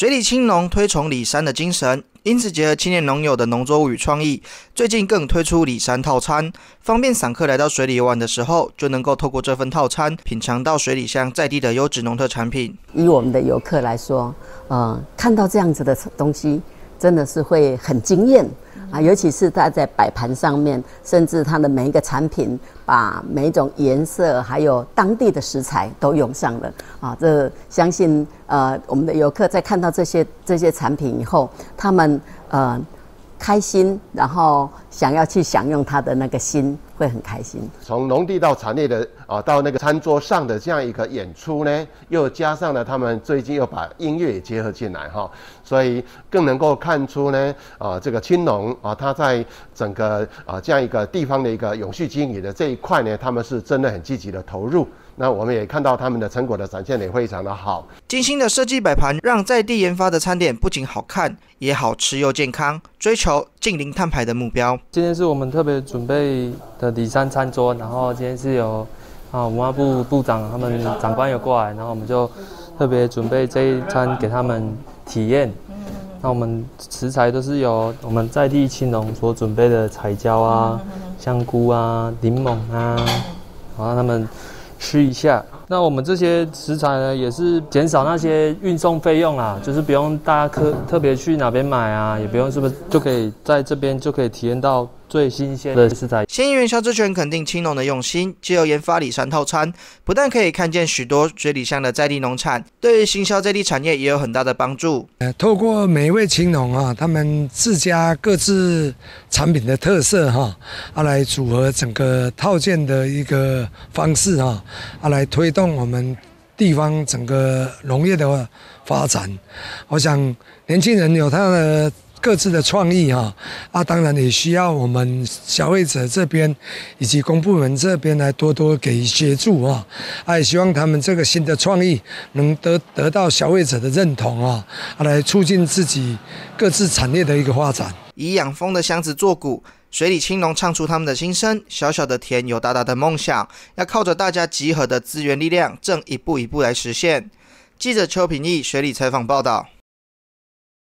水里青农推崇里山的精神，因此结合青年农友的农作物与创意，最近更推出里山套餐，方便散客来到水里玩的时候，就能够透过这份套餐品尝到水里乡在地的优质农特产品。以我们的游客来说，呃，看到这样子的东西，真的是会很惊艳。啊，尤其是它在摆盘上面，甚至它的每一个产品，把每一种颜色还有当地的食材都用上了啊，这相信呃我们的游客在看到这些这些产品以后，他们呃。开心，然后想要去享用它的那个心会很开心。从农地到产业的啊，到那个餐桌上的这样一个演出呢，又加上了他们最近又把音乐也结合进来哈，所以更能够看出呢啊，这个青农啊，他在整个啊这样一个地方的一个永续经营的这一块呢，他们是真的很积极的投入。那我们也看到他们的成果的展现也非常的好。精心的设计摆盘，让在地研发的餐点不仅好看，也好吃又健康，追求近零碳排的目标。今天是我们特别准备的里山餐桌，然后今天是有啊文化部部长他们长官有过来，然后我们就特别准备这一餐给他们体验。那我们食材都是由我们在地青农所准备的彩椒啊、香菇啊、柠檬啊，然后他们。吃一下，那我们这些食材呢，也是减少那些运送费用啊，就是不用大家特特别去哪边买啊，也不用是不是就可以在这边就可以体验到。最新鲜的食材。县议员肖志全肯定青农的用心，借由研发里山套餐，不但可以看见许多水里乡的在地农产，对于行销在地产业也有很大的帮助。呃，透过每一位青农啊，他们自家各自产品的特色哈，啊来组合整个套件的一个方式啊，啊来推动我们地方整个农业的发展。我想年轻人有他的。各自的创意哈啊，当然也需要我们消费者这边以及公部门这边来多多给协助啊，也希望他们这个新的创意能得得到消费者的认同啊，来促进自己各自产业的一个发展。以养蜂的箱子做鼓，水里青龙唱出他们的心声。小小的田有大大的梦想，要靠着大家集合的资源力量，正一步一步来实现。记者邱平义水里采访报道。